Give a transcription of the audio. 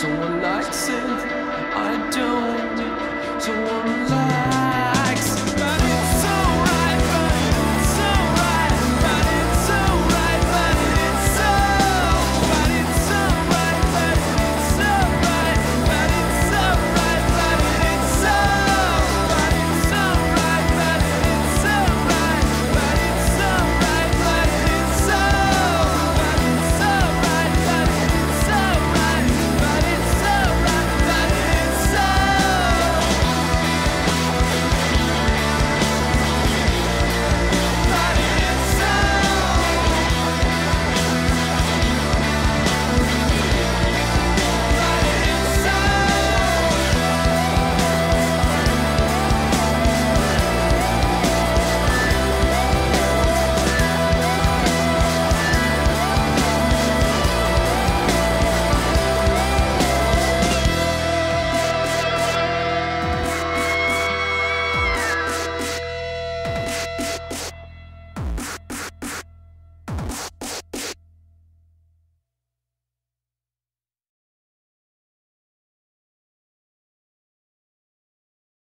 Someone likes it, I don't. Someone likes